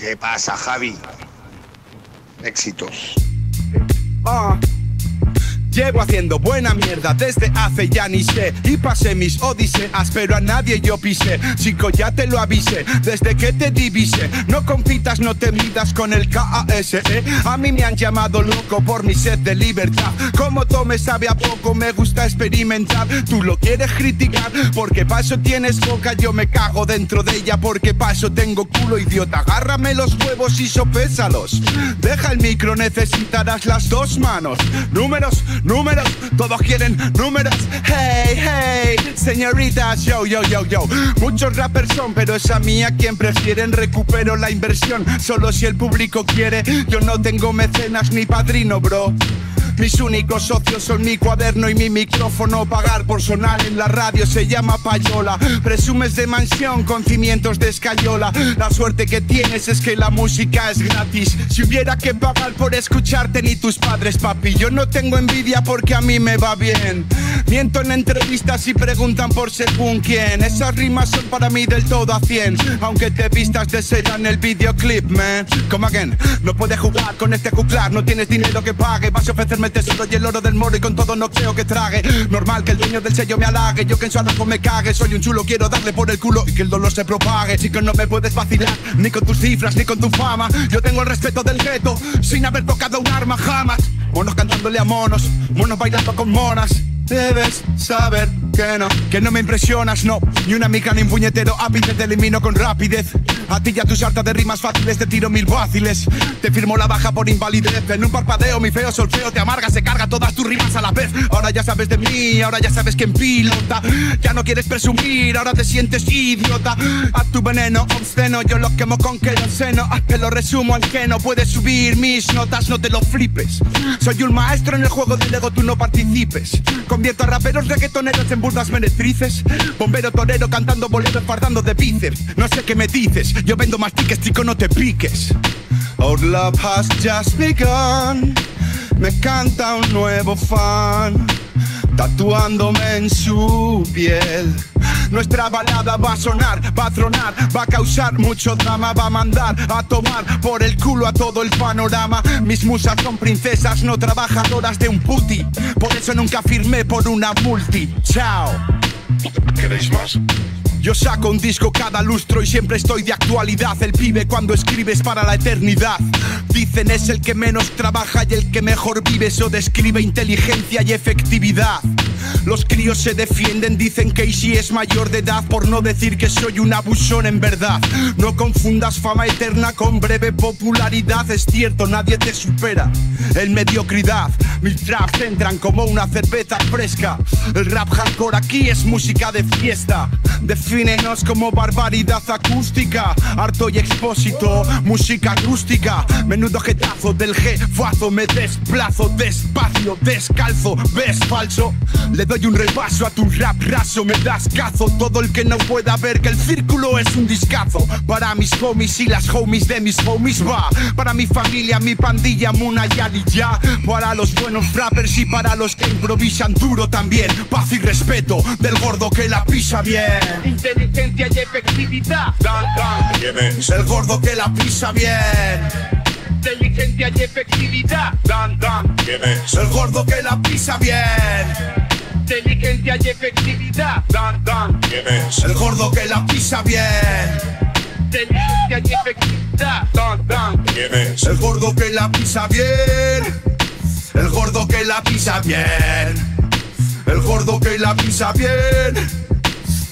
¿Qué pasa, Javi? Éxitos. Llevo haciendo buena mierda desde hace ya ni sé. Y pasé mis odiseas pero a nadie yo pisé. Chico ya te lo avisé desde que te divise. No compitas, no te midas con el KASE A mí me han llamado loco por mi sed de libertad. Como tome sabe a poco me gusta experimentar. Tú lo quieres criticar porque paso tienes boca. Yo me cago dentro de ella porque paso tengo culo idiota. Agárrame los huevos y sopésalos. Deja el micro necesitarás las dos manos. Números números, todos quieren números. Hey, hey, señoritas, yo, yo, yo, yo. Muchos rappers son, pero es a mí a quien prefieren. Recupero la inversión, solo si el público quiere. Yo no tengo mecenas ni padrino, bro. Mis únicos socios son mi cuaderno y mi micrófono. Pagar por sonar en la radio se llama payola. Presumes de mansión con cimientos de escayola. La suerte que tienes es que la música es gratis. Si hubiera que pagar por escucharte ni tus padres, papi. Yo no tengo envidia porque a mí me va bien. Miento en entrevistas y preguntan por según quién. Esas rimas son para mí del todo a 100. Aunque te vistas de seda en el videoclip, man. Come again, no puedes jugar con este juglar. No tienes dinero que pague. Vas a ofrecerme el tesoro y el oro del moro y con todo no creo que trague. Normal que el dueño del sello me halague. Yo que en su abajo me cague. Soy un chulo, quiero darle por el culo y que el dolor se propague. Chico, no me puedes vacilar, ni con tus cifras, ni con tu fama. Yo tengo el respeto del gueto, sin haber tocado un arma jamás. Monos cantándole a monos, monos bailando con monas. Debes saber que no, que no me impresionas, no. Ni una mica ni un puñetero ápice te elimino con rapidez. A ti ya tu sarta de rimas fáciles te tiro mil fáciles. Te firmo la baja por invalidez. En un parpadeo, mi feo solfeo te amarga, se carga todas tus rimas a la vez. Ahora ya sabes de mí, ahora ya sabes quién pilota. Ya no quieres presumir, ahora te sientes idiota. A tu veneno obsceno, yo lo quemo con queroseno. Haz que lo resumo al que no puedes subir mis notas, no te lo flipes. Soy un maestro en el juego del ego, tú no participes. Convierto a raperos reggaetoneros en burdas meretrices. Bombero torero cantando boleros fardando de bíceps. No sé qué me dices, yo vendo más tickets, chico, no te piques. Our love has just begun. Me canta un nuevo fan, tatuándome en su piel. Nuestra balada va a sonar, va a tronar, va a causar mucho drama, va a mandar a tomar por el culo a todo el panorama. Mis musas son princesas, no trabajadoras de un puti. Por eso nunca firmé por una multi. Chao. ¿Queréis más? Yo saco un disco cada lustro y siempre estoy de actualidad. El pibe cuando escribes para la eternidad. Dicen es el que menos trabaja y el que mejor vive. Eso describe inteligencia y efectividad. Los críos se defienden, dicen que Easy es mayor de edad por no decir que soy un abusón en verdad. No confundas fama eterna con breve popularidad, es cierto, nadie te supera. En mediocridad, mis traps entran como una cerveza fresca. El rap hardcore aquí es música de fiesta. Defínenos como barbaridad acústica, harto y expósito, música acústica. Menudo jetazo del jefazo, me desplazo despacio, descalzo, ves falso. Le doy un repaso a tu rap raso, me das cazo. Todo el que no pueda ver que el círculo es un discazo. Para mis homies y las homies de mis homies va. Para mi familia, mi pandilla, Muna y ya. Para los buenos rappers y para los que improvisan duro también. Paz y respeto del gordo que la pisa bien. Inteligencia y efectividad. Dan, dan. El gordo que la pisa bien. Inteligencia y efectividad. Dan, dan. ¿Quién es? El gordo que la pisa bien. Inteligencia y efectividad. Dan, dan. ¿Quién es? El gordo que la pisa bien. Inteligencia y efectividad. Dan, dan. ¿Quién es? El gordo que la pisa bien. El gordo que la pisa bien. El gordo que la pisa bien.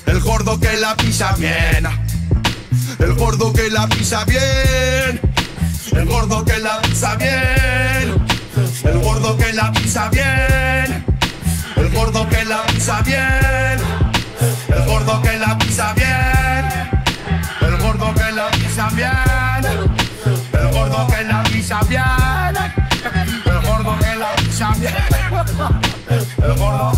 El gordo que la pisa bien. El gordo que la pisa bien. El gordo que la pisa bien. El gordo que la pisa bien. El gordo que la pisa bien. El gordo que la pisa bien. El gordo que la pisa bien. El gordo que la pisa bien. El gordo que la pisa bien. El gordo.